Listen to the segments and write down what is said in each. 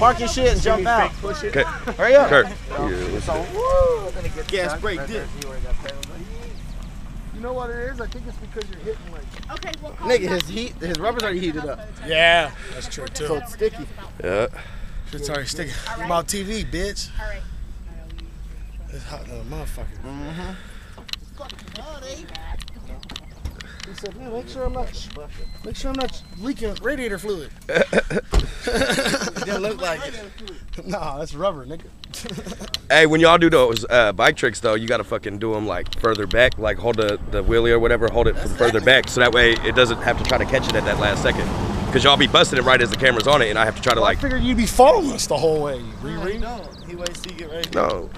Park your shit and jump out. Okay. Hurry up. Kurt. Yeah, listen. Gas brake dip. You know what it is? I think it's because you're hitting like. Okay, well, call Nigga, his heat, his rubber's already heated up, Yeah, that's true too. so it's sticky. Yeah. It's already sticking. I'm on TV, bitch. All right. It's hot than a motherfucker. Mm-hmm. He said, man, make sure I'm not, make sure I'm not leaking radiator fluid. it didn't look like it. Nah, that's rubber, nigga. Hey, when y'all do those uh, bike tricks though, you gotta fucking do them like further back, like hold the, the wheelie or whatever, hold it from further back, so that way it doesn't have to try to catch it at that last second. Cause y'all be busting it right as the camera's on it, and I have to try to like. I like, figured you'd be following us the whole way. No, he Riri. don't. He waits till you get ready. no.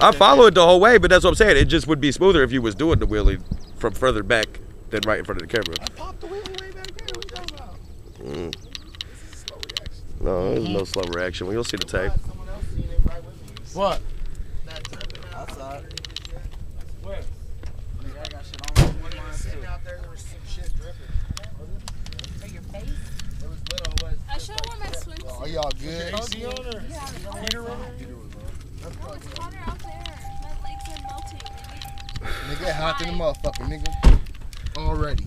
I follow it the whole way, but that's what I'm saying. It just would be smoother if you was doing the wheelie from further back than right in front of the camera. Pop the wheelie way back there. What you talking about? Mm. Slow reaction. No, there's no mm-hmm. slow reaction. Well, you'll see the tape. Someone else seen it right with me. What? Where? I got shit on my mine too. out there, there was some shit dripping. For your face. It was little, was I should have worn my swimsuit. Are y'all good? Oh, AC on or? Yeah, Heater on? No, it's hotter out there. My legs are melting. Maybe. Nigga, hot than a motherfucker, nigga. Already. Nigga, already.